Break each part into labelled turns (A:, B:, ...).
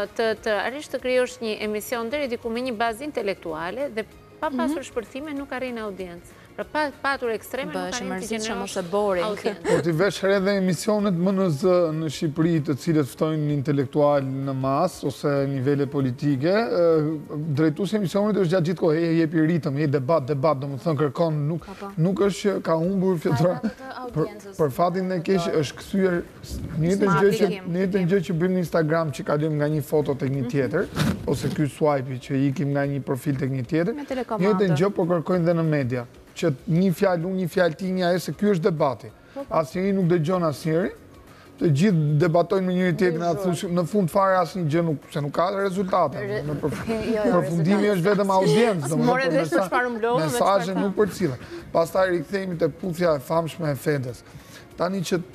A: Të të arrish të krijosh një emision deri diku me një bazë intelektuale dhe pa pasur shpërthime nuk arrin audiencë. Pra pa patur ekstreme nuk arrin të gjenerosh audiencë.
B: Po t'i vësh re edhe emisionet më në zë në Shqipëri të cilat ftojnë intelektualë në masë ose nivele politike, drejtuesi i emisionit është gjatë gjithë kohës, jepi ritëm, e debat, debat, domethënë kërkon, nuk po, po. është që ka umbur fjetra. Për fatin e keq është kthyer Të njëjtën gjë që bëjmë në Instagram që kalojmë nga një foto tek një tjetër, ose ky swipe që ikim nga një profil tek një tjetër, të
C: njëjtën
B: gjë po kërkojnë dhe në media, që një fjalë unë, një fjalë ti, një ai, se ky është debati. Po, po. Asnjëri nuk dëgjon asnjëri, të gjithë debatojnë me njëri-tjetrin në atë fushë, në fund fare asnjë gjë nuk, se nuk ka rezultate. Jo, jo, përfundimi është vetëm audiencë, domethënë për mesa,
C: mesazh
B: nuk përcillet. Pastaj rikthehemi te puthja e famshme e Fedez. Tani që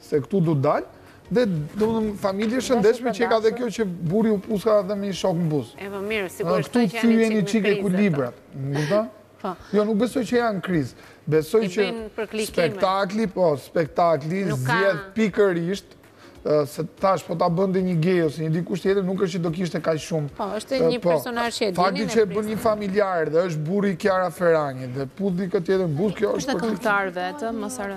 B: Se këtu du të dal.
A: Dhe
B: domethënë
A: familje e
C: shëndetshme
A: që
B: ka dhe kjo që burri u puthka dhe me një shok në buzë.
A: E po mirë, sigurisht që janë një
B: çikë
A: në
B: krizë.
A: Këtu thyhen
B: librat, më kupton?
A: Po.
B: Jo, nuk besoj që janë në krizë. Besoj që spektakli, po, spektakli zgjedh pikërisht se tash po ta bënte një gej ose një dikush tjetër, nuk është që do kishte kaq shumë.
A: Po, është një po, personazh që e dini.
B: Fakti që e bën një familjar dhe është burri i Chiara Ferragnit dhe puthi këtë tjetrin në buzë, kjo
C: është
B: për
D: këtë. Është
A: këngëtar vetëm, mos harro.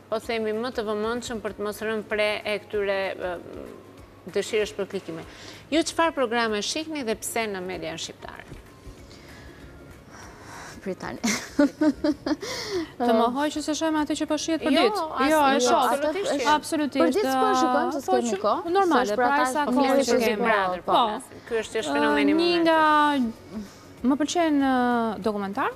A: Po themi më të vëmendshëm për të mos rënë pre e këtyre dëshirash për klikime. Ju çfarë programe shikni dhe pse në median shqiptare?
D: Prit tani.
C: Të më thoni që s'e shohim atë që përshiet po për
A: jo,
C: ditë.
A: Jo,
C: jo, e shohim.
A: Absolutisht.
D: Për ditë s'po e shikojmë se s'kemi kohë.
C: Normale, pra sa kohë që kemi.
A: Po,
C: kjo
A: është që është fenomeni më
C: Një nga më pëlqen dokumentar,